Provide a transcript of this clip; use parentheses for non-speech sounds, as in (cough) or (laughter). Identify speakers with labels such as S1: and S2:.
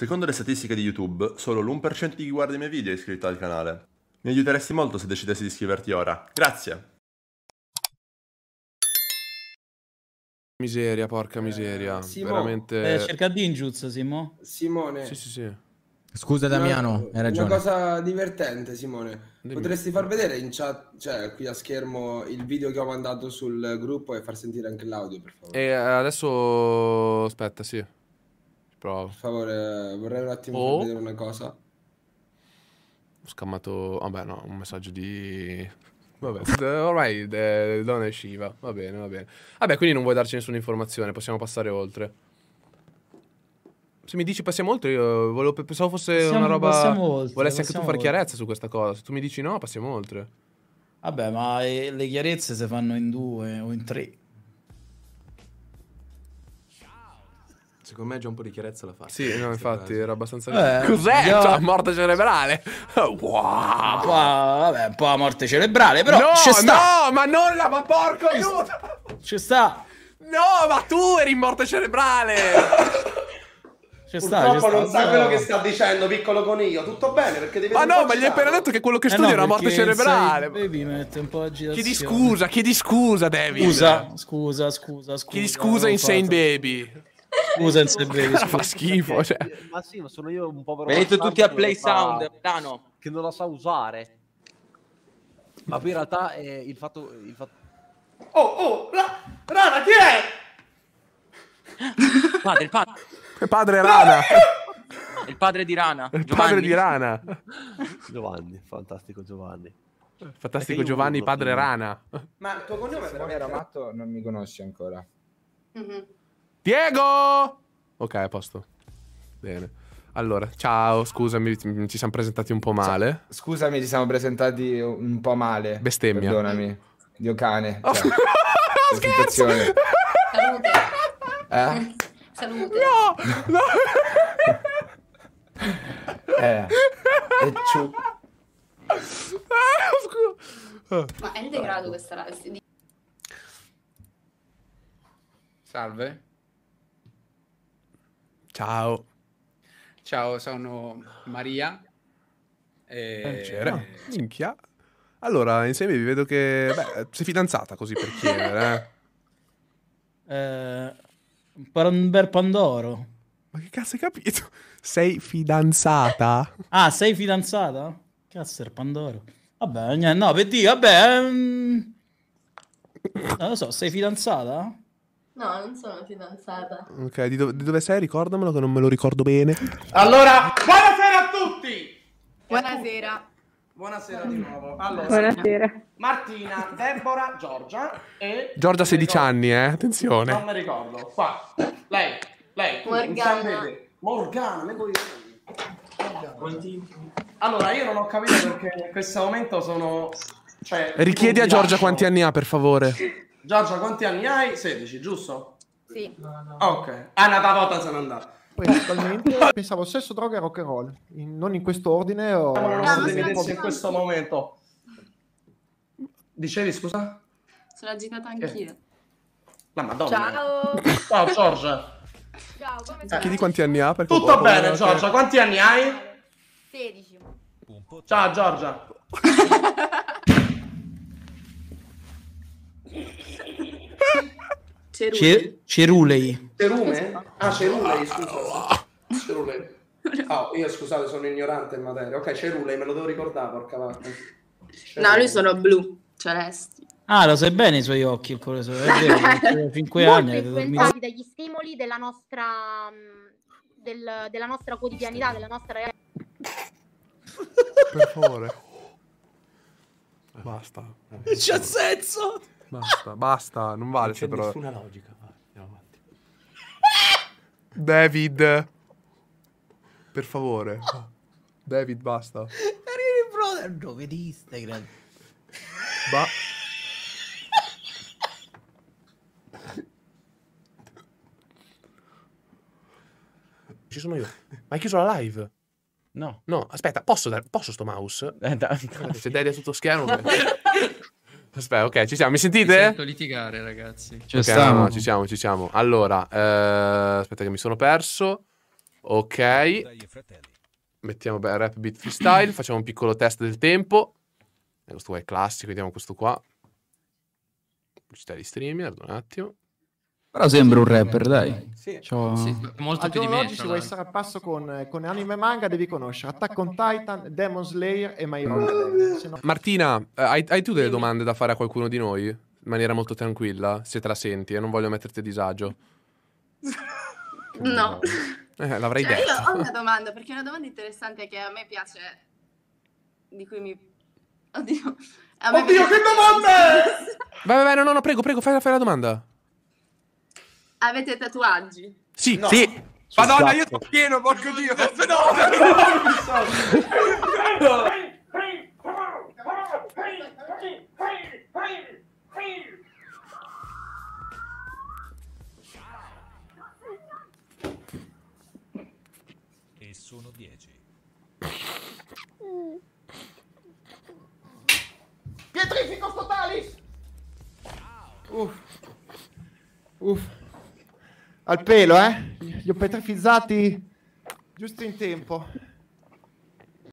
S1: Secondo le statistiche di YouTube, solo l'1% di chi guarda i miei video è iscritto al canale. Mi aiuteresti molto se decidessi di iscriverti ora. Grazie!
S2: Miseria, porca miseria.
S3: Simo,
S2: Veramente...
S4: Eh, cerca Dinjuz, Simo.
S3: Simone,
S2: Sì, sì, sì.
S5: Scusa Damiano,
S3: una,
S5: hai ragione.
S3: Una cosa divertente, Simone.
S2: Dimmi.
S3: Potresti far vedere in chat, cioè qui a schermo, il video che ho mandato sul gruppo e far sentire anche l'audio, per favore.
S2: E eh, adesso... Aspetta, sì. Ci provo.
S3: Per favore, vorrei un attimo
S2: Oh.
S3: vedere una cosa.
S2: Ho scammato... Vabbè, no, un messaggio di... Vabbè, (laughs) ormai eh, donna è Shiva. Va bene, va bene. Vabbè, quindi non vuoi darci nessuna informazione, possiamo passare oltre. Se mi dici passiamo oltre, io volevo, pensavo fosse
S4: Passiamo-
S2: una roba...
S4: passiamo oltre,
S2: Volessi anche tu
S4: passiamo
S2: fare
S4: oltre.
S2: chiarezza su questa cosa. Se tu mi dici no, passiamo oltre.
S4: Vabbè, ma eh, le chiarezze si fanno in due o in tre.
S6: Secondo me già un po' di chiarezza la fa.
S2: Sì, no, infatti, era abbastanza...
S4: Eh,
S2: Cos'è?
S4: già-
S2: Cioè, morte cerebrale? (laughs) wow!
S4: Un po', vabbè, un po' a morte cerebrale, però
S2: no,
S4: ci sta.
S2: no, ma non la... Ma porco aiuto!
S4: Ci sta.
S2: No, ma tu eri in morte cerebrale!
S4: Ci sta, ci
S7: Purtroppo
S4: sta.
S7: non sa quello che sta dicendo, piccolo coniglio. Tutto bene, perché devi
S2: Ma no, ma gli hai appena detto che quello che
S4: Eh
S2: studia
S4: no,
S2: era morte cerebrale.
S4: sai, Baby mette un po' agitazione.
S2: Chiedi scusa, chiedi scusa, David.
S4: Scusa, scusa, scusa, scusa.
S2: Chiedi scusa,
S4: ho
S2: Insane
S4: fatto-
S2: Baby.
S4: Scusa, Insane Baby.
S2: Fa schifo, cioè.
S8: Ma sì, ma sono io un povero
S9: Venite tutti a Play
S8: la
S9: Sound, Milano.
S8: Che non la sa usare. Ma poi in realtà è il fatto... Il fatto...
S7: Oh, oh, Ra- Rana, chi è? (laughs)
S9: Padre, il, pa-
S2: Padre Rana. (laughs)
S9: il padre di Rana.
S2: Il
S9: Giovanni.
S2: padre di Rana.
S8: Giovanni, fantastico Giovanni.
S2: Fantastico
S8: io
S2: Giovanni, padre. Rana.
S7: Ma il tuo cognome
S10: era matto, non mi conosci ancora.
S2: Diego! Ok, a posto. Bene. Allora, ciao, scusami, ci siamo presentati un po' male.
S10: Scusami, ci siamo presentati un po' male.
S2: Bestemmia.
S10: Perdonami. Dio cane.
S2: Oh,
S10: Cioè, (laughs)
S2: scherzo!
S11: Salute.
S10: Eh?
S11: Salute.
S2: No! No! (laughs)
S10: Eh. E ciu.
S2: Scusa.
S11: Ma è in degrado questa live.
S12: Salve,
S2: Ciao.
S12: ciao, sono Maria. E...
S2: Eh, c'era. Minchia. Allora, insieme vi vedo che... Beh, sei fidanzata così per chiedere, eh. (laughs)
S4: Eh, un bel Pandoro.
S2: Ma che cazzo hai capito? Sei fidanzata?
S4: Ah, sei fidanzata? Cazzo, il Pandoro. Vabbè, no, per dire, vabbè... ehm, Non lo so, sei fidanzata?
S11: No, non sono fidanzata.
S2: Ok, di, dove- di dove sei? Ricordamelo che non me lo ricordo bene.
S7: Allora, buonasera a tutti!
S11: Buonasera.
S7: Buonasera di nuovo. Allora,
S13: Buonasera.
S7: Martina, Deborah, Giorgia e...
S2: Giorgia ha 16
S7: Non mi
S2: anni, eh? Attenzione.
S7: Non mi ricordo. Qua. Lei, lei, tu,
S11: Morgana.
S7: Baby. Morgana, me vuoi Allora, io non ho capito perché in questo momento sono... Cioè,
S2: Richiedi a Giorgia quanti anni ha, per favore.
S7: Giorgia, quanti anni hai? 16, giusto?
S11: Sì.
S7: Ok. Ah, una volta se ne andata.
S14: Poi attualmente (laughs) pensavo sesso, droga e rock and roll. In- non in questo ordine o...
S7: Non
S11: no,
S7: lo
S11: ma
S7: devi in questo momento. Dicevi, scusa?
S11: Sono agitata anch'io.
S7: La madonna.
S11: Ciao.
S7: Ciao, Giorgia.
S11: Ciao, come
S2: Chiedi quanti anni ha? perché
S7: Tutto
S2: ho-
S7: bene. Giorgia. Quanti anni hai?
S11: 16.
S7: Ciao, Giorgia. (laughs)
S4: Ce- Cerulei.
S7: Cerume? Ah, Cerulei, scusa. Cerulei. Oh, io scusate, sono ignorante in materia. Ok, Cerulei, me lo devo ricordare, porca vacca.
S11: No, lui sono blu, celesti.
S4: Ah, lo sai bene i suoi occhi, il colore suo. È vero, (laughs) 5 anni. avete dormito-
S13: dagli stimoli della nostra, mh, del- della nostra quotidianità, della nostra
S2: Per favore. Basta.
S4: C'è senso.
S2: Basta, basta. Non vale
S6: Non
S2: se
S6: c'è
S2: però...
S6: nessuna logica. andiamo avanti.
S2: David. Per favore. David, basta.
S5: brother, dove di Instagram?
S2: Ba- Ci sono io. Ma hai chiuso la live?
S5: No.
S2: No, aspetta, posso, dare- posso sto mouse?
S5: Eh, da-
S2: Guardate, C'è David a tutto schermo. (laughs) Aspetta, ok, ci siamo. Mi
S12: Mi
S2: sentite?
S12: sento litigare, ragazzi.
S4: Ci
S2: Ok,
S4: stiamo.
S2: no, no, ci siamo, ci siamo. Allora, eh, aspetta che mi sono perso. Ok. Mettiamo beh, rap beat freestyle. Facciamo un piccolo test del tempo. E questo qua è classico. Vediamo questo qua. Pubblicità di streamer. Un attimo.
S4: Però sembra un rapper, dai.
S14: Sì.
S4: C'ho-
S12: molto
S14: Al
S12: più di
S14: giorno
S12: me,
S14: d'oggi, se vuoi stare a passo con, con anime e manga, devi conoscere Attack on Titan, Demon Slayer e My Hero no-
S2: Martina, eh, hai, hai tu delle domande da fare a qualcuno di noi? In maniera molto tranquilla, se te la senti, e non voglio metterti a disagio.
S11: No.
S2: Eh, l'avrei
S11: Cioè,
S2: detto.
S11: io ho una domanda, perché è una domanda interessante che a me piace, di cui mi... Oddio.
S7: Oddio, che domande!
S2: Vai, vai, vai, no, no, no, prego, prego, fai, fai la domanda.
S11: Avete tatuaggi?
S2: Sì,
S7: No.
S2: sì.
S7: Madonna, io sto pieno, porco dio.
S15: E sono 10.
S14: Pietrificos totalis! Uff. Uff. Al pelo, eh? Li ho petrifizzati giusto in tempo.